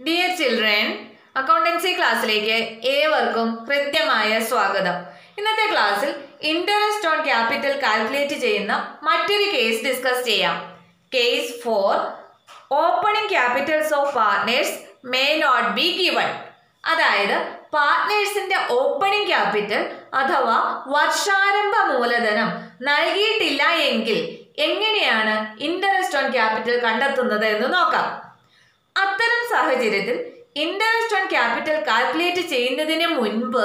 Dear children accountancy ക്ലാസ്സിലേക്ക് ഏവർക്കും കൃത്യമായ സ്വാഗതം. ഇന്നത്തെ ക്ലാസ്സിൽ ഇൻട്രസ്റ്റ് ഓൺ ക്യാപിറ്റൽ കാൽക്കുലേറ്റ് ചെയ്യുന്ന മറ്റൊരു കേസ് ഡിസ്കസ് ചെയ്യാം. Case four opening capitals of partners may not be given അതായത് പാർട്ട്നേഴ്സിന്റെ ഓപ്പണിംഗ് ക്യാപിറ്റൽ അഥവാ വർഷാരംഭ മൂലധനം നൽകിയിട്ടില്ല എങ്കിൽ എങ്ങനെയാണ് ഇൻട്രസ്റ്റ് ഓൺ ക്യാപിറ്റൽ കണ്ടെത്തുന്നത് എന്ന് നോക്കാം. അത്തരം സാഹചര്യത്തിൽ ഇൻട്രസ്റ്റ് ഓൺ ക്യാപിറ്റൽ കാൽക്കുലേറ്റ് ചെയ്യുന്നതിന് മുൻപ്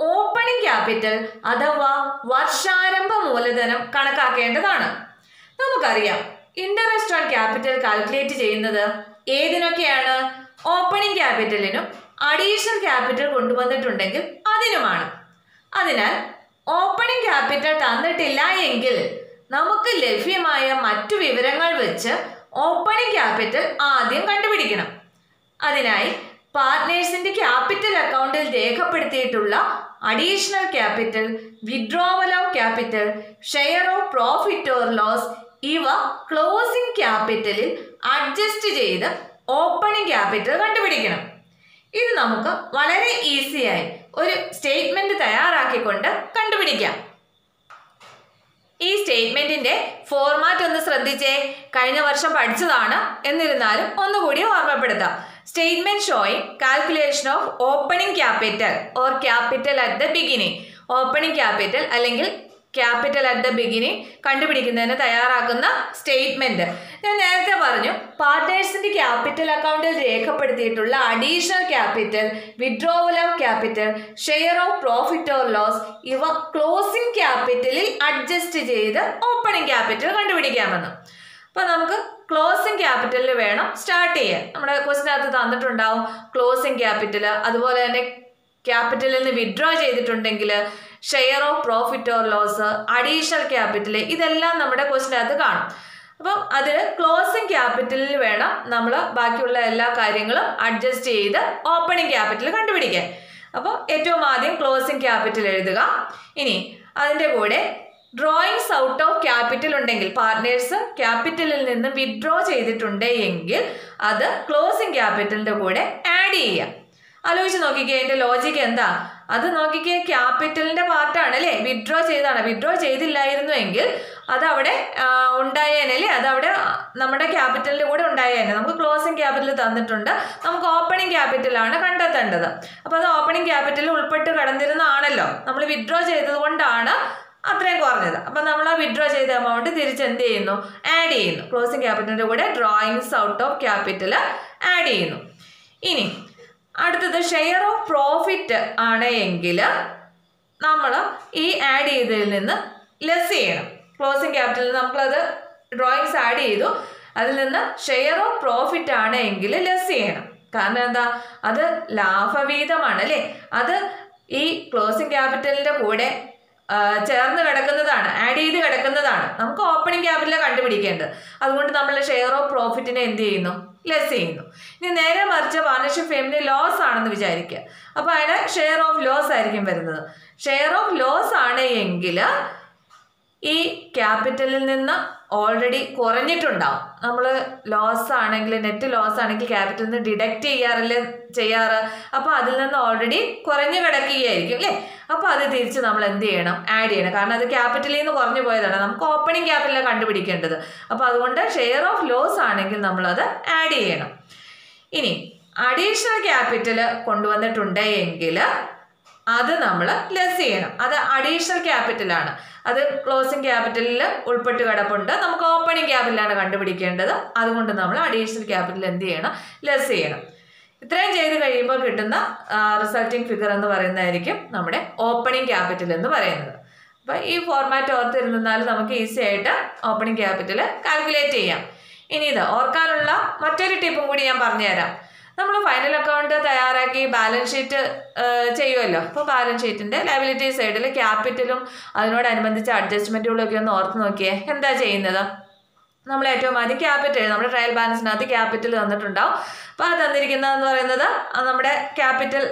ഓപ്പണിംഗ് ക്യാപിറ്റൽ അഥവാ വർഷാരംഭ മൂലധനം കണക്കാക്കേണ്ടതാണ്. നമുക്കറിയാം ഇൻട്രസ്റ്റ് ഓൺ ക്യാപിറ്റൽ കാൽക്കുലേറ്റ് ചെയ്യുന്നത് ഏതിനൊക്കെയാണ്? ഓപ്പണിംഗ് ക്യാപിറ്റലിനും അഡീഷണൽ ക്യാപിറ്റൽ കൊണ്ടുവന്നിട്ടുണ്ടെങ്കിൽ അതിനുമാണ്. അതിനാൽ ഓപ്പണിംഗ് ക്യാപിറ്റൽ തന്നിട്ടില്ല എങ്കിൽ നമുക്ക് ലഭ്യമായ മറ്റു വിവരങ്ങൾ വെച്ച് ഓപ്പണിംഗ് ക്യാപിറ്റൽ ആദ്യം കണ്ടുപിടിക്കണം. അതിനായി പാർട്ട്നേഴ്സിന്റെ ക്യാപിറ്റൽ അക്കൗണ്ടിൽ രേഖപ്പെടുത്തിയിട്ടുള്ള additional capital withdrawal of capital share of profit or loss ഇവ ക്ലോസിംഗ് ക്യാപിറ്റലിൽ അഡ്ജസ്റ്റ് ചെയ്ത് ഓപ്പണിംഗ് ക്യാപിറ്റൽ കണ്ടുപിടിക്കണം. ഇത് നമുക്ക് വളരെ ഈസിയായി ഒരു സ്റ്റേറ്റ്മെന്റ് തയ്യാറാക്കിക്കൊണ്ട് കണ്ടുപിടിക്കാം. ഈ സ്റ്റേറ്റ്മെന്റിന്റെ ഫോർമാറ്റ് ഒന്ന് ശ്രദ്ധിച്ചേ. കഴിഞ്ഞ വർഷം പഠിച്ചതാണ്. എന്നിരുന്നാലും ഒന്നുകൂടി ഓർമ്മപ്പെടുത്താം. Statement showing calculation of opening capital or capital at the beginning opening capital അല്ലെങ്കിൽ ക്യാപിറ്റൽ അറ്റ് ദ ബിഗിനിങ് കണ്ടുപിടിക്കുന്നതിന് തയ്യാറാക്കുന്ന സ്റ്റേറ്റ്മെന്റ് ഞാൻ നേരത്തെ പറഞ്ഞു പാർട്ട്നേഴ്സിന്റെ ക്യാപിറ്റൽ അക്കൗണ്ടിൽ രേഖപ്പെടുത്തിയിട്ടുള്ള additional capital withdrawal of capital share of profit or loss ഇവ ക്ലോസിംഗ് ക്യാപിറ്റലിൽ അഡ്ജസ്റ്റ് ചെയ്ത് ഓപ്പണിംഗ് ക്യാപിറ്റൽ കണ്ടുപിടിക്കാമെന്ന്. അപ്പോൾ നമുക്ക് ക്ലോസിംഗ് ക്യാപിറ്റലിൽ വേണം. സ്റ്റാർട്ട് ചെയ്യാൻ. നമ്മുടെ ക്വസ്റ്റിനകത്ത് തന്നിട്ടുണ്ടാവും ക്ലോസിംഗ് ക്യാപിറ്റൽ അതുപോലെ തന്നെ ക്യാപിറ്റലിൽ നിന്ന് വിഡ്രോ ചെയ്തിട്ടുണ്ടെങ്കിൽ share of profit or loss additional capital ഇതെല്ലാം നമ്മുടെ ക്വസ്റ്റിനകത്ത് കാണും. അപ്പം അതിൽ ക്ലോസിംഗ് ക്യാപിറ്റലിൽ വേണം നമ്മൾ ബാക്കിയുള്ള എല്ലാ കാര്യങ്ങളും അഡ്ജസ്റ്റ് ചെയ്ത് ഓപ്പണിംഗ് ക്യാപിറ്റൽ കണ്ടുപിടിക്കാൻ. അപ്പോൾ ഏറ്റവും ആദ്യം ക്ലോസിംഗ് ക്യാപിറ്റൽ എഴുതുക. ഇനി അതിന്റെ കൂടെ ഡ്രോയിങ്സ് ഔട്ട് ഓഫ് ക്യാപിറ്റൽ ഉണ്ടെങ്കിൽ പാർട്ട്നേഴ്സ് ക്യാപിറ്റലിൽ നിന്ന് വിഡ്രോ ചെയ്തിട്ടുണ്ട് എങ്കിൽ അത് ക്ലോസിംഗ് ക്യാപിറ്റലിന്റെ കൂടെ ആഡ് ചെയ്യുക. ആലോചിച്ച് നോക്കിക്കേ അതിന്റെ ലോജിക്ക് എന്താ? അത് നോക്കിക്കേ ക്യാപിറ്റലിന്റെ പാർട്ടാണ് അല്ലേ? വിഡ്രോ ചെയ്താണ് വിഡ്രോ ചെയ്തില്ലായിരുന്നു എങ്കിൽ അതവിടെ ഉണ്ടായേനല്ലേ അതവിടെ നമ്മുടെ ക്യാപിറ്റലിന്റെ കൂടെ ഉണ്ടായേനെ. നമുക്ക് ക്ലോസിങ് ക്യാപിറ്റൽ തന്നിട്ടുണ്ട്. നമുക്ക് ഓപ്പണിംഗ് ക്യാപിറ്റലാണ് കണ്ടെത്തേണ്ടത്. അപ്പോൾ അത് ഓപ്പണിംഗ് ക്യാപിറ്റലിൽ ഉൾപ്പെട്ട് കടന്നിരുന്നാണല്ലോ നമ്മൾ വിഡ്രോ ചെയ്തത് കൊണ്ടാണ് അത്രയും കുറഞ്ഞത്. അപ്പം നമ്മൾ ആ വിഡ്രോ ചെയ്ത എമൗണ്ട് തിരിച്ച് എന്ത് ചെയ്യുന്നു? ആഡ് ചെയ്യുന്നു. ക്ലോസിംഗ് ക്യാപിറ്റലിന്റെ കൂടെ drawings out of capital add ചെയ്യുന്നു. ഇനി അടുത്തത് ഷെയർ ഓഫ് പ്രോഫിറ്റ് ആണ് എങ്കിൽ നമ്മൾ ഈ ആഡ് ചെയ്തതിൽ നിന്ന് ലെസ് ചെയ്യണം. ക്ലോസിംഗ് ക്യാപിറ്റലിൽ നമ്മളത് ഡ്രോയിങ്സ് ആഡ് ചെയ്തു. അതിൽ നിന്ന് ഷെയർ ഓഫ് പ്രോഫിറ്റ് ആണ് എങ്കിൽ ലെസ് ചെയ്യണം. കാരണം എന്താ? അത് ലാഭവീതമാണ് അല്ലേ? അത് ഈ ക്ലോസിംഗ് ക്യാപിറ്റലിന്റെ കൂടെ ചേർന്ന് കിടക്കുന്നതാണ് ആഡ് ചെയ്ത് കിടക്കുന്നതാണ്. നമുക്ക് ഓപ്പണിംഗ് ക്യാപിറ്റൽ കണ്ടുപിടിക്കേണ്ടത്. അതുകൊണ്ട് നമ്മൾ ഷെയർ ഓഫ് പ്രോഫിറ്റിനെ എന്ത് ചെയ്യുന്നു? ലെസ് ചെയ്യുന്നു. ഇനി നേരെ മറിച്ച് പാർട്ണർഷിപ്പ് ഫേമിന് ലോസ് ആണെന്ന് വിചാരിക്കുക. അപ്പോൾ അതിന് ഷെയർ ഓഫ് ലോസ് ആയിരിക്കും വരുന്നത്. ഷെയർ ഓഫ് ലോസ് ആണ് എങ്കിൽ ഈ ക്യാപിറ്റലിൽ നിന്ന് ഓൾറെഡി കുറഞ്ഞിട്ടുണ്ടാവും. നമ്മൾ ലോസ് ആണെങ്കിൽ നെറ്റ് ലോസ് ആണെങ്കിൽ ക്യാപിറ്റലിൽ നിന്ന് ഡിഡക്റ്റ് ചെയ്യാറില്ല ചെയ്യാറ്. അപ്പോൾ അതിൽ നിന്ന് ഓൾറെഡി കുറഞ്ഞു കിടക്കുകയായിരിക്കും അല്ലേ അപ്പോൾ അത് തിരിച്ച് നമ്മൾ എന്ത് ചെയ്യണം? ആഡ് ചെയ്യണം. കാരണം അത് ക്യാപിറ്റലിൽ നിന്ന് കുറഞ്ഞു പോയതാണ്. നമുക്ക് ഓപ്പണിംഗ് ക്യാപിറ്റൽ കണ്ടുപിടിക്കേണ്ടത്. അപ്പോൾ അതുകൊണ്ട് ഷെയർ ഓഫ് ലോസ് ആണെങ്കിൽ നമ്മളത് ആഡ് ചെയ്യണം. ഇനി അഡീഷണൽ ക്യാപിറ്റൽ കൊണ്ടുവന്നിട്ടുണ്ട് എങ്കിൽ അത് നമ്മൾ ലെസ് ചെയ്യണം. അത് അഡീഷണൽ ക്യാപിറ്റലാണ് അത് ക്ലോസിംഗ് ക്യാപിറ്റലിൽ ഉൾപ്പെട്ട് കിടപ്പുണ്ട്. നമുക്ക് ഓപ്പണിംഗ് ക്യാപിറ്റലാണ് കണ്ടുപിടിക്കേണ്ടത്. അതുകൊണ്ട് നമ്മൾ അഡീഷണൽ ക്യാപിറ്റൽ എന്ത് ചെയ്യണം? ലെസ് ചെയ്യണം. ഇത്രയും ചെയ്ത് കഴിയുമ്പോൾ കിട്ടുന്ന റിസൾട്ടിംഗ് ഫിഗർ എന്ന് പറയുന്നതായിരിക്കും നമ്മുടെ ഓപ്പണിംഗ് ക്യാപിറ്റൽ എന്ന് പറയുന്നത്. അപ്പോൾ ഈ ഫോർമാറ്റ് ഓർത്തിരുന്നാൽ നമുക്ക് ഈസി ആയിട്ട് ഓപ്പണിംഗ് ക്യാപിറ്റൽ കാൽക്കുലേറ്റ് ചെയ്യാം. ഇനി ഇത് ഓർക്കാനുള്ള മറ്റൊരു ടിപ്പും കൂടി ഞാൻ പറഞ്ഞുതരാം. നമ്മൾ ഫൈനൽ അക്കൗണ്ട് തയ്യാറാക്കി ബാലൻസ് ഷീറ്റ് ചെയ്യുമല്ലോ അപ്പോൾ ബാലൻസ് ഷീറ്റിന്റെ ലയബിലിറ്റി സൈഡിൽ ക്യാപിറ്റലും അതിനോടനുബന്ധിച്ച അഡ്ജസ്റ്റ്മെന്റുകളും ഒക്കെ ഒന്ന് ഓർത്ത് നോക്കിയേ. എന്താ ചെയ്യുന്നത്? നമ്മൾ ഏറ്റവും ആദ്യം ക്യാപിറ്റൽ നമ്മുടെ ട്രയൽ ബാലൻസിനകത്ത് ക്യാപിറ്റൽ തന്നിട്ടുണ്ടാവും. അപ്പോൾ അത് തന്നിരിക്കുന്നതെന്ന് പറയുന്നത് നമ്മുടെ ക്യാപിറ്റൽ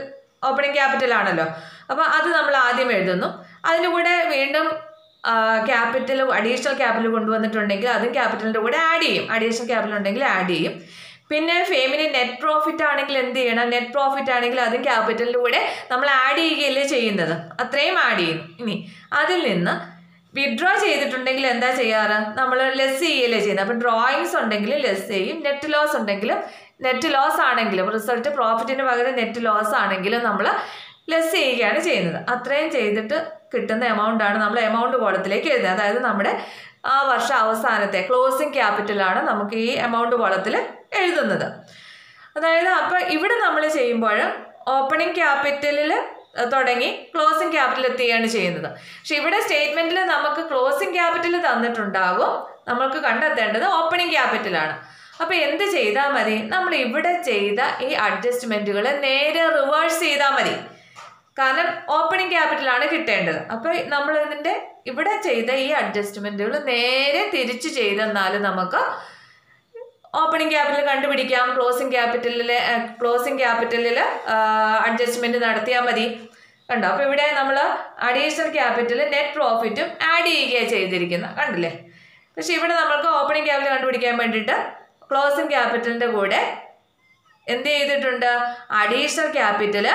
ഓപ്പണിംഗ് ക്യാപിറ്റൽ ആണല്ലോ. അപ്പോൾ അത് നമ്മൾ ആദ്യം എഴുതുന്നു. അതിന്റെ കൂടെ വീണ്ടും ക്യാപിറ്റൽ അഡീഷണൽ ക്യാപിറ്റൽ കൊണ്ടുവന്നിട്ടുണ്ടെങ്കിൽ അതും ക്യാപിറ്റലിന്റെ കൂടെ ആഡ് ചെയ്യും. അഡീഷണൽ ക്യാപിറ്റൽ ഉണ്ടെങ്കിൽ ആഡ് ചെയ്യും. പിന്നെ ഫേമിന് നെറ്റ് പ്രോഫിറ്റ് ആണെങ്കിൽ എന്ത് ചെയ്യണം? നെറ്റ് പ്രോഫിറ്റ് ആണെങ്കിൽ അതും ക്യാപിറ്റലിലൂടെ നമ്മൾ ആഡ് ചെയ്യുകയല്ലേ ചെയ്യുന്നത്. അത്രയും ആഡ് ചെയ്യുന്നു ഇനി അതിൽ നിന്ന് വിഡ്രോ ചെയ്തിട്ടുണ്ടെങ്കിൽ എന്താ ചെയ്യാറ്? നമ്മൾ ലെസ് ചെയ്യല്ലേ ചെയ്യുന്നത്. അപ്പം ഡ്രോയിങ്സ് ഉണ്ടെങ്കിൽ ലെസ് ചെയ്യും. നെറ്റ് ലോസ് ഉണ്ടെങ്കിലും നെറ്റ് ലോസ് ആണെങ്കിലും റിസൾട്ട് പ്രോഫിറ്റിന് പകരം നെറ്റ് ലോസ് ആണെങ്കിലും നമ്മൾ ലെസ് ചെയ്യുകയാണ് ചെയ്യുന്നത്. അത്രയും ചെയ്തിട്ട് കിട്ടുന്ന എമൗണ്ട് ആണ് നമ്മൾ എമൗണ്ട് കോളത്തിലേക്ക് എഴുതുന്നത്. അതായത് നമ്മുടെ ആ വർഷ അവസാനത്തെ ക്ലോസിംഗ് ക്യാപിറ്റലാണ് നമുക്ക് ഈ എമൗണ്ട് വളത്തിൽ എഴുതുന്നത്. അതായത് അപ്പം ഇവിടെ നമ്മൾ ചെയ്യുമ്പോൾ ഓപ്പണിംഗ് ക്യാപിറ്റലിൽ തുടങ്ങി ക്ലോസിംഗ് ക്യാപിറ്റൽ എത്തുകയാണ് ചെയ്യുന്നത്. പക്ഷെ ഇവിടെ സ്റ്റേറ്റ്മെന്റിൽ നമുക്ക് ക്ലോസിംഗ് ക്യാപിറ്റൽ തന്നിട്ടുണ്ടാകും. നമ്മൾക്ക് കണ്ടെത്തേണ്ടത് ഓപ്പണിംഗ് ക്യാപിറ്റലാണ് അപ്പോൾ എന്ത് ചെയ്താൽ മതി? നമ്മൾ ഇവിടെ ചെയ്ത ഈ അഡ്ജസ്റ്റ്മെന്റുകൾ നേരെ റിവേഴ്സ് ചെയ്താൽ മതി. കാരണം ഓപ്പണിംഗ് ക്യാപിറ്റലാണ് കിട്ടേണ്ടത്. അപ്പോൾ നമ്മൾ ഇതിന്റെ ഇവിടെ ചെയ്ത ഈ അഡ്ജസ്റ്റ്മെന്റുകൾ നേരെ തിരിച്ച് ചെയ്തെന്നാൽ നമുക്ക് ഓപ്പണിംഗ് ക്യാപിറ്റൽ കണ്ടുപിടിക്കാം. ക്ലോസിംഗ് ക്യാപിറ്റലിൽ ക്ലോസിംഗ് ക്യാപിറ്റലിൽ അഡ്ജസ്റ്റ്മെന്റ് നടത്തിയാൽ മതി. കണ്ടോ? അപ്പോൾ ഇവിടെ നമ്മൾ അഡീഷണൽ ക്യാപിറ്റൽ നെറ്റ് പ്രോഫിറ്റും ആഡ് ചെയ്യുകയാണ് ചെയ്തിരിക്കുന്നത് കണ്ടില്ലേ? പക്ഷേ ഇവിടെ നമ്മൾക്ക് ഓപ്പണിംഗ് ക്യാപിറ്റൽ കണ്ടുപിടിക്കാൻ വേണ്ടിയിട്ട് ക്ലോസിംഗ് ക്യാപിറ്റലിന്റെ കൂടെ എന്ത് ചെയ്തിട്ടുണ്ട്? അഡീഷണൽ ക്യാപിറ്റൽ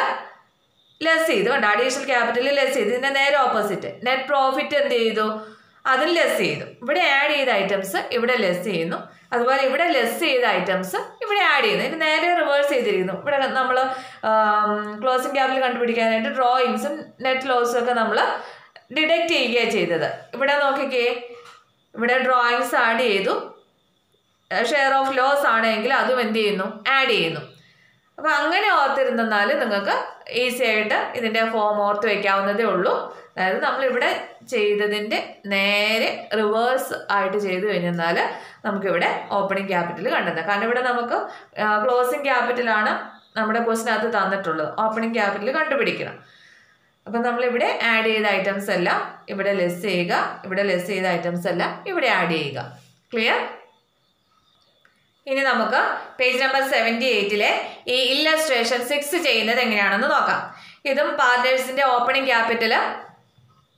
ലെസ് ചെയ്തു. കണ്ടോ? അഡീഷണൽ ക്യാപിറ്റൽ ലെസ് ചെയ്തു. ഇതിന്റെ നേരെ ഓപ്പോസിറ്റ് നെറ്റ് പ്രോഫിറ്റ് എന്ത് ചെയ്തു? അതിൽ ലെസ് ചെയ്തു. ഇവിടെ ആഡ് ചെയ്ത ഐറ്റംസ് ഇവിടെ ലെസ് ചെയ്യുന്നു. അതുപോലെ ഇവിടെ ലെസ് ചെയ്ത ഐറ്റംസ് ഇവിടെ ആഡ് ചെയ്യുന്നു. ഇത് നേരെ റിവേഴ്സ് ചെയ്തിരിക്കുന്നു. ഇവിടെ നമ്മൾ ക്ലോസിംഗ് ക്യാപിറ്റൽ കണ്ടുപിടിക്കാനായിട്ട് ഡ്രോയിങ്സും നെറ്റ് ലോസും ഒക്കെ നമ്മൾ ഡിഡക്റ്റ് ചെയ്യുകയാണ് ചെയ്തത്. ഇവിടെ നോക്കിക്കേ. ഇവിടെ ഡ്രോയിങ്സ് ആഡ് ചെയ്തു. ഷെയർ ഓഫ് ലോസ് ആണെങ്കിൽ അതും എന്ത് ചെയ്യുന്നു? ആഡ് ചെയ്യുന്നു. അപ്പോൾ അങ്ങനെ ഓർത്തിരുന്നാൽ നിങ്ങൾക്ക് ഈസി ആയിട്ട് ഇതിന്റെ ഫോം ഓർത്ത് വയ്ക്കാവുന്നതേ ഉള്ളൂ. അതായത് നമ്മളിവിടെ ചെയ്തതിന്റെ നേരെ റിവേഴ്സ് ആയിട്ട് ചെയ്തു കഴിഞ്ഞാൽ നമുക്കിവിടെ ഓപ്പണിംഗ് ക്യാപിറ്റൽ കണ്ടെത്താം. കാരണം ഇവിടെ നമുക്ക് ക്ലോസിംഗ് ക്യാപിറ്റലാണ് നമ്മുടെ ക്വസ്റ്റിനകത്ത് തന്നിട്ടുള്ളത്. ഓപ്പണിംഗ് ക്യാപിറ്റൽ കണ്ടുപിടിക്കണം. അപ്പം നമ്മളിവിടെ ആഡ് ചെയ്ത ഐറ്റംസ് എല്ലാം ഇവിടെ ലെസ് ചെയ്യുക ഇവിടെ ലെസ് ചെയ്ത ഐറ്റംസ് എല്ലാം ഇവിടെ ആഡ് ചെയ്യുക. ക്ലിയർ ഇനി നമുക്ക് പേജ് നമ്പർ സെവന്റി എയ്റ്റിലെ ഈ ഇല്ലസ്ട്രേഷൻ സിക്സ് ചെയ്യുന്നത് എങ്ങനെയാണെന്ന് നോക്കാം. ഇതും പാർട്ട്നേഴ്സിന്റെ ഓപ്പണിംഗ് ക്യാപിറ്റൽ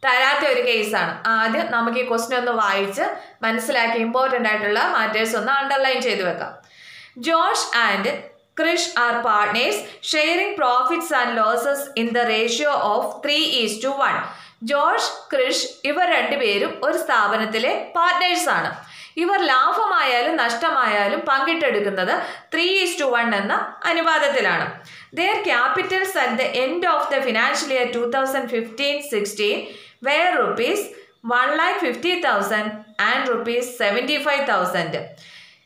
തരാത്ത ഒരു കേസാണ് ആദ്യം നമുക്ക് ഈ ക്വസ്റ്റ്യൻ ഒന്ന് വായിച്ച് മനസ്സിലാക്കി ഇമ്പോർട്ടന്റ് ആയിട്ടുള്ള മാറ്റേഴ്സ് ഒന്ന് അണ്ടർലൈൻ ചെയ്ത് വെക്കാം. Josh and Krish are partners sharing profits and losses in the ratio of three is to one Josh Krish ഇവർ രണ്ടുപേരും ഒരു സ്ഥാപനത്തിലെ പാർട്ട്നേഴ്സാണ് ആണ്. ഇവർ ലാഭമായാലും നഷ്ടമായാലും പങ്കിട്ടെടുക്കുന്നത് ത്രീ ഈസ് ടു വൺ എന്ന അനുപാതത്തിലാണ്. Their capitals at the end of the financial year two thousand fifteen sixteen were rupees one lakh fifty thousand and rupees seventy five thousand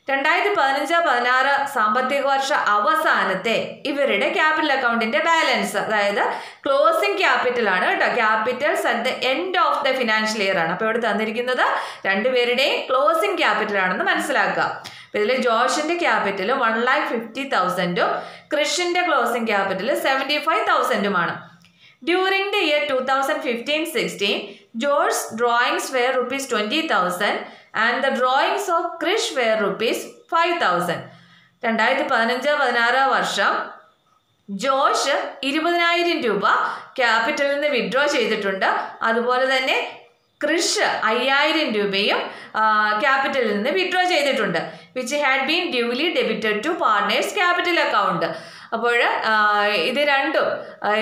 രണ്ടായിരത്തി പതിനഞ്ച് പതിനാറ് സാമ്പത്തിക വർഷ അവസാനത്തെ ഇവരുടെ ക്യാപിറ്റൽ അക്കൗണ്ടിന്റെ ബാലൻസ് അതായത് ക്ലോസിംഗ് ക്യാപിറ്റൽ ആണ് കേട്ടോ. Capitals at the end of the financial year ആണ്. അപ്പോൾ ഇവിടെ തന്നിരിക്കുന്നത് രണ്ടുപേരുടെയും ക്ലോസിംഗ് ക്യാപിറ്റൽ ആണെന്ന് മനസ്സിലാക്കുക. ഇതിൽ ജോഷിന്റെ ക്യാപിറ്റൽ വൺ ലാക്ക് ഫിഫ്റ്റി തൗസൻഡും ക്രിഷിന്റെ ക്ലോസിംഗ് ക്യാപിറ്റൽ സെവന്റി ഫൈവ് തൗസൻഡുമാണ് During the year 2015-16, George's drawings were rupees 20,000 and the drawings of Krish were rupees 5,000. രണ്ടായിരത്തി പതിനഞ്ച് പതിനാറ് വർഷം ജോഷ് ഇരുപതിനായിരം രൂപ ക്യാപിറ്റലിൽ നിന്ന് വിഡ്രോ ചെയ്തിട്ടുണ്ട്. അതുപോലെ തന്നെ ക്രിഷ് അയ്യായിരം രൂപയും ക്യാപിറ്റലിൽ നിന്ന് വിഡ്രോ ചെയ്തിട്ടുണ്ട്. Which had been duly debited to partners capital account അപ്പോൾ ഇത് രണ്ടും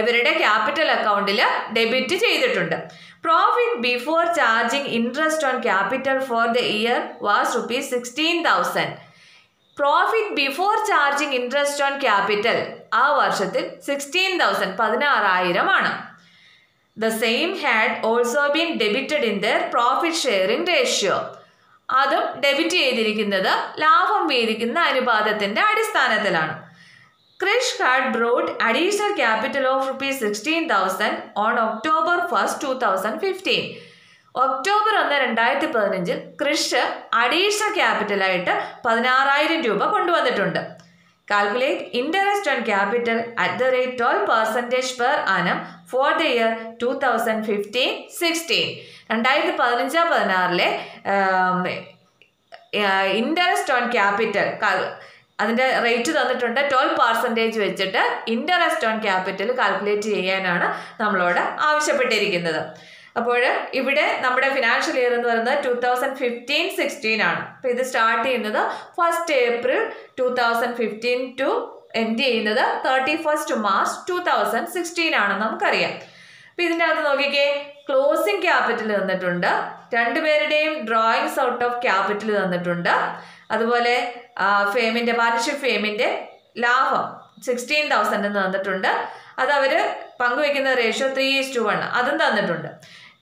ഇവരുടെ ക്യാപിറ്റൽ അക്കൗണ്ടിൽ ഡെബിറ്റ് ചെയ്തിട്ടുണ്ട്. Profit before charging interest on capital for the year was rupees sixteen thousand profit before charging interest on capital ആ വർഷത്തിൽ sixteen thousand പതിനാറായിരം ആണ്. The same had also been debited in their profit sharing ratio അതും debit ചെയ്തിരിക്കുന്നത് ലാഭം വീതിക്കുന്ന അനുപാതത്തിന്റെ അടിസ്ഥാനത്തിലാണ്. Krish had brought additional capital of rupees sixteen thousand on October first two thousand fifteen October ഒന്ന് രണ്ടായിരത്തി പതിനഞ്ചിൽ ക്രിഷ് അഡീഷണൽ ക്യാപിറ്റലായിട്ട് പതിനാറായിരം രൂപ കൊണ്ടുവന്നിട്ടുണ്ട്. Calculate interest on capital at the rate twelve percentage per annum for the year two thousand fifteen sixteen രണ്ടായിരത്തി പതിനഞ്ച് പതിനാറിലെ ഇൻട്രസ്റ്റ് ഓൺ ക്യാപിറ്റൽ അതിന്റെ റേറ്റ് തന്നിട്ടുണ്ട് ട്വൽവ് പെർസെന്റേജ് വെച്ചിട്ട് ഇൻട്രസ്റ്റ് ഓൺ ക്യാപിറ്റൽ കാൽക്കുലേറ്റ് ചെയ്യാനാണ് നമ്മളോട് ആവശ്യപ്പെട്ടിരിക്കുന്നത്. അപ്പോൾ ഇവിടെ നമ്മുടെ ഫിനാൻഷ്യൽ ഇയർ എന്ന് പറയുന്നത് ടൂ തൗസൻഡ് ഫിഫ്റ്റീൻ സിക്സ്റ്റീൻ ആണ്. അപ്പോൾ ഇത് സ്റ്റാർട്ട് ചെയ്യുന്നത് first April two thousand fifteen to end ചെയ്യുന്നത് thirty first March two thousand sixteen ആണെന്ന് നമുക്കറിയാം. അപ്പോൾ ഇതിന്റെ അകത്ത് നോക്കിക്കേ ക്ലോസിംഗ് ക്യാപിറ്റൽ തന്നിട്ടുണ്ട്. രണ്ടുപേരുടെയും ഡ്രോയിങ്സ് ഔട്ട് ഓഫ് ക്യാപിറ്റൽ തന്നിട്ടുണ്ട്. അതുപോലെ ഫേമിന്റെ പാർട്ണർഷിപ്പ് ഫേമിന്റെ ലാഭം. സിക്സ്റ്റീൻ തൗസൻഡ് എന്ന് തന്നിട്ടുണ്ട്. അത് അവർ പങ്കുവയ്ക്കുന്ന ratio three is to one അതും തന്നിട്ടുണ്ട്.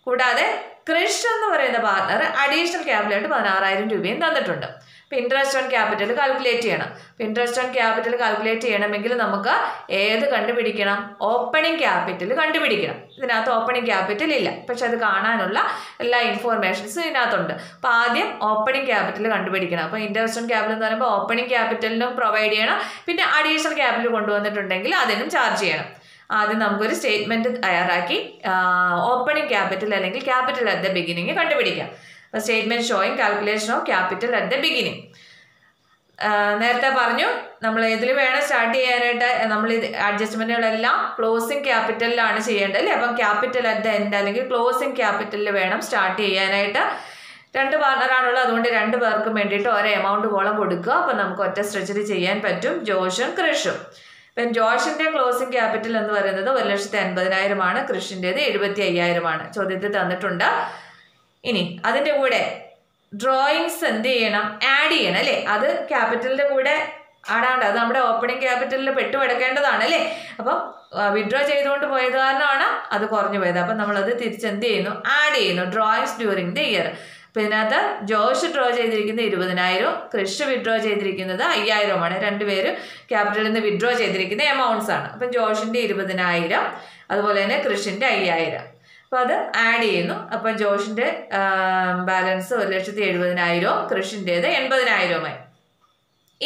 കൂടാതെ കൃഷ് എന്ന് പറയുന്ന പാർട്ണർ അഡീഷണൽ ക്യാപിറ്റലായിട്ട് പതിനാറായിരം രൂപയും തന്നിട്ടുണ്ട്. ഇൻട്രസ്റ്റ് ഓൺ ക്യാപിറ്റൽ കാൽക്കുലേറ്റ് ചെയ്യണം. അപ്പോൾ ഇൻട്രസ്റ്റ് ഓൺ ക്യാപിറ്റൽ കാൽക്കുലേറ്റ് ചെയ്യണമെങ്കിൽ നമുക്ക് ഏത് കണ്ടുപിടിക്കണം? ഓപ്പണിംഗ് ക്യാപിറ്റൽ കണ്ടുപിടിക്കണം. ഇതിനകത്ത് ഓപ്പണിംഗ് ക്യാപിറ്റൽ ഇല്ല. പക്ഷെ അത് കാണാനുള്ള എല്ലാ ഇൻഫോർമേഷൻസും ഇതിനകത്തുണ്ട്. അപ്പോൾ ആദ്യം ഓപ്പണിംഗ് ക്യാപിറ്റൽ കണ്ടുപിടിക്കണം. അപ്പോൾ ഇൻട്രസ്റ്റ് ഓൺ ക്യാപിറ്റൽ എന്ന് പറയുമ്പോൾ ഓപ്പണിംഗ് ക്യാപിറ്റലിനും പ്രൊവൈഡ് ചെയ്യണം. പിന്നെ അഡീഷണൽ ക്യാപിറ്റൽ കൊണ്ടുവന്നിട്ടുണ്ടെങ്കിൽ അതിനും ചാർജ് ചെയ്യണം. ആദ്യം നമുക്കൊരു സ്റ്റേറ്റ്മെന്റ് തയ്യാറാക്കി ഓപ്പണിംഗ് ക്യാപിറ്റൽ അല്ലെങ്കിൽ ക്യാപിറ്റൽ അറ്റ് ദ ബിഗിനിങ് കണ്ടുപിടിക്കാം. അപ്പോൾ statement showing calculation of capital at the beginning നേരത്തെ പറഞ്ഞു നമ്മൾ ഇതിൽ വേണം സ്റ്റാർട്ട് ചെയ്യാനായിട്ട് നമ്മൾ ഇത് അഡ്ജസ്റ്റ്മെന്റുകളെല്ലാം ക്ലോസിങ് ക്യാപിറ്റലിലാണ് ചെയ്യേണ്ടത് അല്ലേ? അപ്പം ക്യാപിറ്റൽ അറ്റ് ദ എൻഡ് അല്ലെങ്കിൽ ക്ലോസിങ് ക്യാപിറ്റലിൽ വേണം സ്റ്റാർട്ട് ചെയ്യാനായിട്ട്. രണ്ട് പാർട്ണറാണുള്ളത് അതുകൊണ്ട് രണ്ട് പേർക്കും വേണ്ടിയിട്ട് ഒരേ എമൗണ്ട് കോളം കൊടുക്കുക. അപ്പം നമുക്ക് ഒറ്റ സ്ട്രെച്ചിൽ ചെയ്യാൻ പറ്റും ജോഷും ക്രിഷും ഇപ്പം ജോഷിന്റെ ക്ലോസിംഗ് ക്യാപിറ്റൽ എന്ന് പറയുന്നത് ഒരു ലക്ഷത്തി അൻപതിനായിരമാണ് കൃഷിന്റേത് എഴുപത്തി അയ്യായിരമാണ്. ചോദ്യത്തിൽ തന്നിട്ടുണ്ട്. ഇനി അതിന്റെ കൂടെ ഡ്രോയിങ്സ് എന്ത് ചെയ്യണം? ആഡ് ചെയ്യണം അല്ലേ? അത് ക്യാപിറ്റലിന്റെ കൂടെ ആടാണ്ട് അത് നമ്മുടെ ഓപ്പണിംഗ് ക്യാപിറ്റലിൽ പെട്ടുകിടക്കേണ്ടതാണ് അല്ലേ? അപ്പം വിഡ്രോ ചെയ്തുകൊണ്ട് പോയത് കാരണമാണ് അത് കുറഞ്ഞു പോയത്. അപ്പം നമ്മളത് തിരിച്ചെന്ത് ചെയ്യുന്നു? ആഡ് ചെയ്യുന്നു. ഡ്രോയിങ്സ് ഡ്യൂറിങ് ദ ഇയർ അപ്പം ഇതിനകത്ത് ജോഷ് ഡ്രോ ചെയ്തിരിക്കുന്നത് ഇരുപതിനായിരം കൃഷ് വിഡ്രോ ചെയ്തിരിക്കുന്നത് അയ്യായിരവുമാണ്. രണ്ടുപേരും ക്യാപിറ്റലിൽ നിന്ന് വിഡ്രോ ചെയ്തിരിക്കുന്ന എമൗണ്ട്സ് ആണ്. അപ്പം ജോഷിന്റെ ഇരുപതിനായിരം അതുപോലെ തന്നെ കൃഷിന്റെ അയ്യായിരം. അപ്പോൾ അത് ആഡ് ചെയ്യുന്നു. അപ്പം ജോഷിന്റെ ബാലൻസ് ഒരു ലക്ഷത്തി എഴുപതിനായിരവും കൃഷിന്റേത് എൺപതിനായിരവുമായി.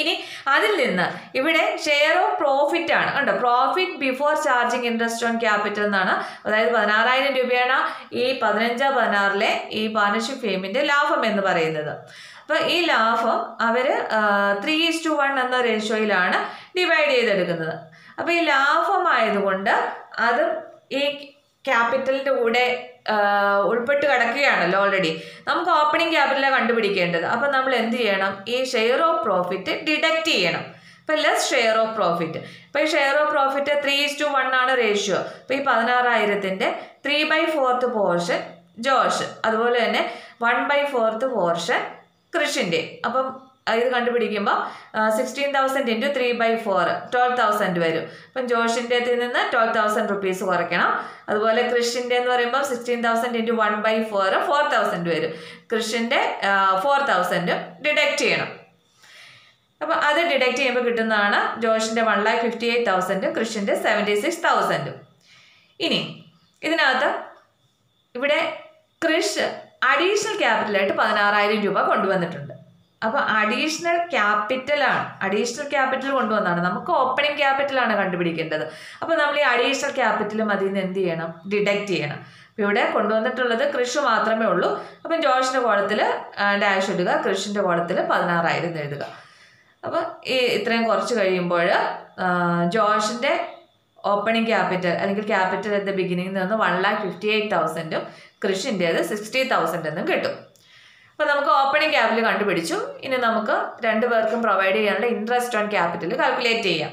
ഇനി അതിൽ നിന്ന് ഇവിടെ ഷെയർ ഓഫ് പ്രോഫിറ്റ് ആണ്. കണ്ടോ? Profit before charging interest on capital എന്നാണ്. അതായത് പതിനാറായിരം രൂപയാണ് ഈ പതിനഞ്ച് പതിനാറിലെ ഈ പാർട്ണർഷിപ്പ് ഫീമിന്റെ ലാഭം എന്ന് പറയുന്നത്. അപ്പോൾ ഈ ലാഭം അവർ ത്രീ ഈസ് ടു വൺ എന്ന റേഷ്യോയിലാണ് ഡിവൈഡ് ചെയ്തെടുക്കുന്നത്. അപ്പോൾ ഈ ലാഭമായതുകൊണ്ട് അത് ഈ ക്യാപിറ്റലിന്റെ കൂടെ ഉൾപ്പെട്ട് കിടക്കുകയാണല്ലോ ഓൾറെഡി നമുക്ക് ഓപ്പണിംഗ് ക്യാപിറ്റലാണ് കണ്ടുപിടിക്കേണ്ടത്. അപ്പം നമ്മൾ എന്ത് ചെയ്യണം? ഈ ഷെയർ ഓഫ് പ്രോഫിറ്റ് ഡിഡക്റ്റ് ചെയ്യണം. ഇപ്പം ലെസ് ഷെയർ ഓഫ് പ്രോഫിറ്റ് ഇപ്പം ഈ share of profit three is two one ആണ് റേഷ്യോ ഇപ്പം ഈ പതിനാറായിരത്തിന്റെ three by fourth portion Josh അതുപോലെ തന്നെ വൺ ബൈ ഫോർത്ത് പോർഷൻ കൃഷിന്റെ അപ്പം ഇത് കണ്ടുപിടിക്കുമ്പോൾ sixteen thousand into three by four twelve thousand വരും. അപ്പം ജോഷിന്റെ നിന്ന് ട്വൽവ് തൗസൻഡ് റുപ്പീസ് കുറയ്ക്കണം. അതുപോലെ കൃഷിന്റെ എന്ന് പറയുമ്പോൾ sixteen thousand into one by four four thousand വരും. കൃഷിന്റെ ഫോർ തൗസൻഡ് ഡിഡക്റ്റ് ചെയ്യണം. അപ്പോൾ അത് ഡിഡക്റ്റ് ചെയ്യുമ്പോൾ കിട്ടുന്നതാണ് ജോഷിന്റെ വൺ ലാക്ക് ഫിഫ്റ്റി എയ്റ്റ് തൗസൻഡും കൃഷിന്റെ സെവന്റി സിക്സ് തൗസൻഡും ഇനി ഇതിനകത്ത് ഇവിടെ കൃഷ് അഡീഷണൽ ക്യാപിറ്റലായിട്ട് പതിനാറായിരം രൂപ കൊണ്ടുവന്നിട്ടുണ്ട്. അപ്പോൾ അഡീഷണൽ ക്യാപിറ്റലാണ് അഡീഷണൽ ക്യാപിറ്റൽ കൊണ്ടുവന്നാണ്. നമുക്ക് ഓപ്പണിംഗ് ക്യാപിറ്റലാണ് കണ്ടുപിടിക്കേണ്ടത്. അപ്പോൾ നമ്മൾ ഈ അഡീഷണൽ ക്യാപിറ്റലും അതിൽ നിന്ന് എന്ത് ചെയ്യണം? ഡിഡക്റ്റ് ചെയ്യണം. അപ്പോൾ ഇവിടെ കൊണ്ടുവന്നിട്ടുള്ളത് കൃഷി മാത്രമേ ഉള്ളൂ. അപ്പം ജോഷിന്റെ കോളത്തിൽ ഡാഷ് ഇടുക. കൃഷിന്റെ കോളത്തിൽ പതിനാറായിരം എഴുതുക. അപ്പോൾ ഈ ഇത്രയും കുറച്ച് കഴിയുമ്പോൾ ജോഷിന്റെ ഓപ്പണിംഗ് ക്യാപിറ്റൽ അല്ലെങ്കിൽ ക്യാപിറ്റൽ അറ്റ് ദ ബിഗിനിങ്ങിൽ നിന്ന് വൺ ലാക്ക് ഫിഫ്റ്റി എയ്റ്റ് തൗസൻഡും കൃഷിന്റേത് സിക്സ്റ്റി തൗസൻഡ് എന്നും കിട്ടും. അപ്പോൾ നമുക്ക് ഓപ്പണിംഗ് ക്യാപിറ്റൽ കണ്ടുപിടിച്ചു. ഇനി നമുക്ക് രണ്ട് പേർക്കും പ്രൊവൈഡ് ചെയ്യാനുള്ള ഇൻട്രസ്റ്റ് ഓൺ ക്യാപിറ്റൽ കാൽക്കുലേറ്റ് ചെയ്യാം.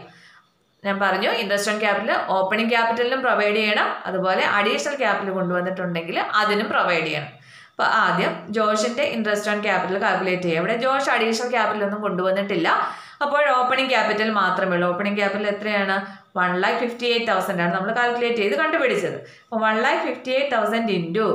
ഞാൻ പറഞ്ഞു ഇൻട്രസ്റ്റ് ഓൺ ക്യാപിറ്റൽ ഓപ്പണിംഗ് ക്യാപിറ്റലിനും പ്രൊവൈഡ് ചെയ്യണം. അതുപോലെ അഡീഷണൽ ക്യാപിറ്റൽ കൊണ്ടുവന്നിട്ടുണ്ടെങ്കിൽ അതിനും പ്രൊവൈഡ് ചെയ്യണം. അപ്പോൾ ആദ്യം ജോഷിന്റെ ഇൻട്രസ്റ്റ് ഓൺ ക്യാപിറ്റൽ കാൽക്കുലേറ്റ് ചെയ്യാം. ഇവിടെ ജോഷ് അഡീഷണൽ ക്യാപിറ്റൽ ഒന്നും കൊണ്ടുവന്നിട്ടില്ല. അപ്പോൾ ഓപ്പണിംഗ് ക്യാപിറ്റൽ മാത്രമേ ഉള്ളൂ. ഓപ്പണിംഗ് ക്യാപിറ്റൽ എത്രയാണ്? One lakh fifty eight thousand ആണ് നമ്മൾ കാൽക്കുലേറ്റ് ചെയ്ത് കണ്ടുപിടിച്ചത്. അപ്പോൾ one lakh fifty eight thousand into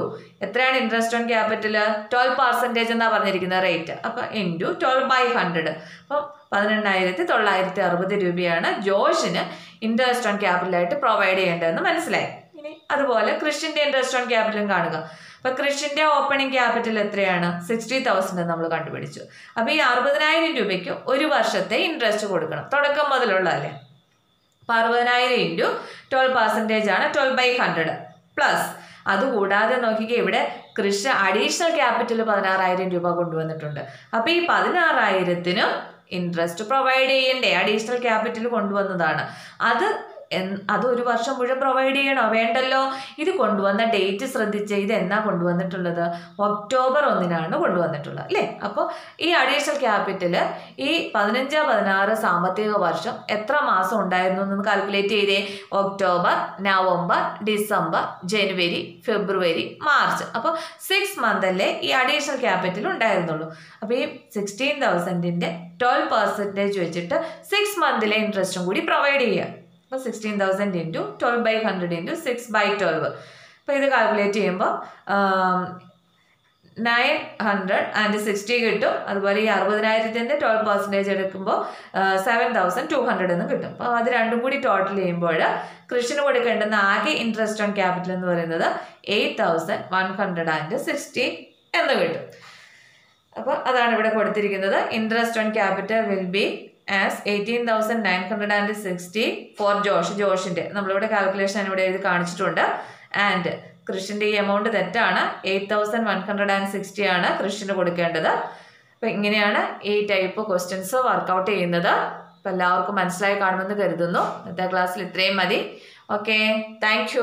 എത്രയാണ് interest on capital twelve percentage എന്നാണ് പറഞ്ഞിരിക്കുന്ന റേറ്റ് അപ്പോൾ ഇന്റു ട്വൽവ് ബൈ ഹൺഡ്രഡ് അപ്പോൾ പതിനെണ്ണായിരത്തി തൊള്ളായിരത്തി അറുപത് രൂപയാണ് ജോഷിന് ഇൻട്രസ്റ്റ് ഓൺ ക്യാപിറ്റലായിട്ട് പ്രൊവൈഡ് ചെയ്യേണ്ടതെന്ന് മനസ്സിലായി. ഇനി അതുപോലെ കൃഷിന്റെ ഇൻട്രസ്റ്റ് ഓൺ ക്യാപിറ്റലും കാണുക. അപ്പോൾ കൃഷിന്റെ ഓപ്പണിംഗ് ക്യാപിറ്റൽ എത്രയാണ്? സിക്സ്റ്റി തൗസൻഡ് നമ്മൾ കണ്ടുപിടിച്ചു. അപ്പോൾ ഈ അറുപതിനായിരം രൂപയ്ക്ക് ഒരു വർഷത്തെ ഇൻട്രസ്റ്റ് കൊടുക്കണം. തുടക്കം മുതലുള്ളതല്ലേ അപ്പോൾ അറുപതിനായിരം ഇന്റു ട്വൽവ് പെർസെന്റേജ് ആണ് ട്വൽവ് ബൈ ഹൺഡ്രഡ് പ്ലസ് അതുകൂടാതെ നോക്കിക്കേ ഇവിടെ കൃഷി അഡീഷണൽ ക്യാപിറ്റൽ പതിനാറായിരം രൂപ കൊണ്ടുവന്നിട്ടുണ്ട്. അപ്പോൾ ഈ പതിനാറായിരത്തിനും ഇൻട്രസ്റ്റ് പ്രൊവൈഡ് ചെയ്യണ്ടേ? അഡീഷണൽ ക്യാപിറ്റൽ കൊണ്ടുവന്നതാണ്. അത് അത് ഒരു വർഷം മുഴുവൻ പ്രൊവൈഡ് ചെയ്യണോ? വേണ്ടല്ലോ. ഇത് കൊണ്ടുവന്ന ഡേറ്റ് ശ്രദ്ധിച്ച് ഇത് എന്നാ കൊണ്ടുവന്നിട്ടുള്ളത്? ഒക്ടോബർ ഒന്നിനാണ് കൊണ്ടുവന്നിട്ടുള്ളത് അല്ലേ? അപ്പോൾ ഈ അഡീഷണൽ ക്യാപിറ്റൽ ഈ പതിനഞ്ച് പതിനാറ് സാമ്പത്തിക വർഷം എത്ര മാസം ഉണ്ടായിരുന്നു എന്ന് കാൽക്കുലേറ്റ് ചെയ്തേ. ഒക്ടോബർ നവംബർ ഡിസംബർ ജനുവരി ഫെബ്രുവരി മാർച്ച് അപ്പോൾ സിക്സ് മന്തല്ലേ ഈ അഡീഷണൽ ക്യാപിറ്റൽ ഉണ്ടായിരുന്നുള്ളൂ. അപ്പോൾ ഈ സിക്സ്റ്റീൻ തൗസൻഡിന്റെ ട്വൽവ് പെർസെന്റേജ് വെച്ചിട്ട് സിക്സ് മന്തിലെ ഇൻട്രസ്റ്റും കൂടി പ്രൊവൈഡ് ചെയ്യുക. അപ്പോൾ sixteen thousand into twelve by hundred into six by twelve അപ്പോൾ ഇത് കാൽക്കുലേറ്റ് ചെയ്യുമ്പോൾ നയൻ ഹൺഡ്രഡ് ആൻഡ് സിക്സ്റ്റി കിട്ടും. അതുപോലെ ഈ അറുപതിനായിരത്തിന്റെ ട്വൽവ് പെർസെന്റേജ് എടുക്കുമ്പോൾ സെവൻ തൗസൻഡ് ടു ഹൺഡ്രഡ് എന്ന് കിട്ടും. അപ്പോൾ അത് രണ്ടും കൂടി ടോട്ടൽ ചെയ്യുമ്പോൾ കൃഷിന് കൊടുക്കേണ്ടുന്ന ആകെ ഇൻട്രസ്റ്റ് ഓൺ ക്യാപിറ്റൽ എന്ന് പറയുന്നത് eight thousand one hundred and sixty എന്ന് കിട്ടും. അപ്പോൾ അതാണ് ഇവിടെ കൊടുത്തിരിക്കുന്നത്. Interest on capital will be as eighteen thousand nine hundred and sixty four Josh. ജോഷിന്റെ നമ്മളിവിടെ കാൽക്കുലേഷൻ ഇവിടെ എഴുതി കാണിച്ചിട്ടുണ്ട്. ആൻഡ് കൃഷിന്റെ ഈ എമൗണ്ട് തെറ്റാണ്. Eight thousand one hundred and sixty ആണ് കൃഷിന് കൊടുക്കേണ്ടത്. അപ്പം ഇങ്ങനെയാണ് ഈ ടൈപ്പ് ക്വസ്റ്റ്യൻസ് വർക്കൗട്ട് ചെയ്യുന്നത്. അപ്പം എല്ലാവർക്കും മനസ്സിലായി കാണുമെന്ന് കരുതുന്നു. ഇന്നത്തെ ക്ലാസ്സിൽ ഇത്രയും മതി. Okay thank